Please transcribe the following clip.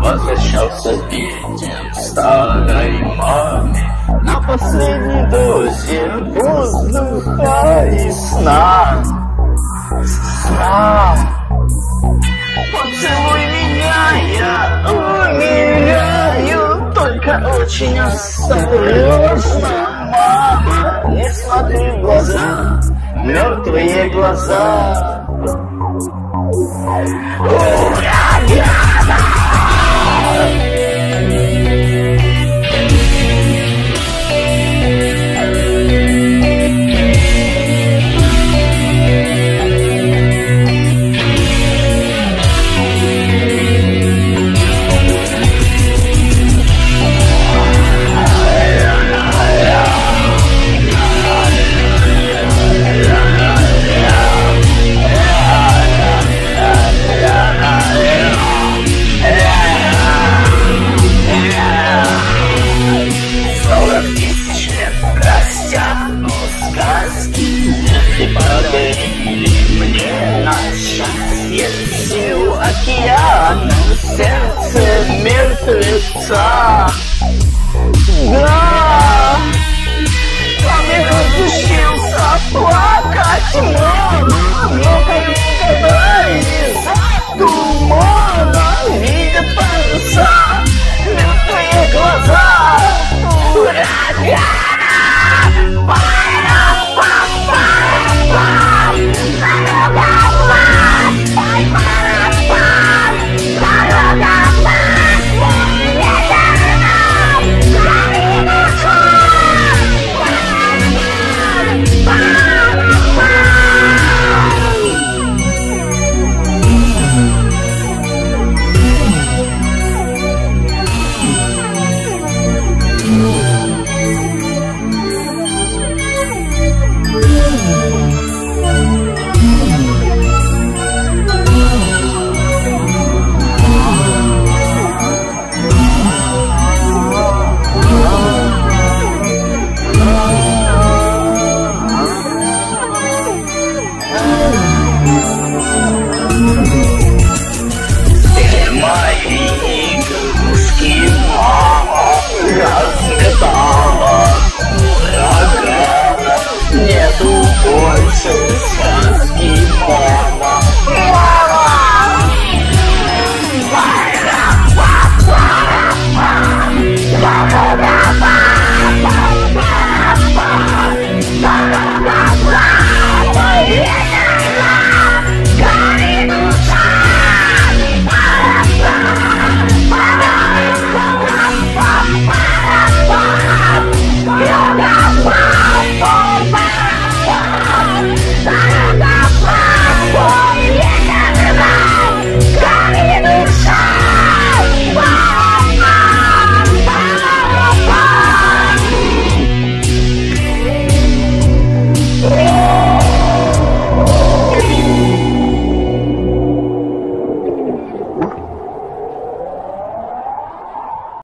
возвращался виден старой маме На последней дозе воздуха и сна Сна очень осторожно, мама Не смотри в глаза, мертвые глаза. Ура, Сердцу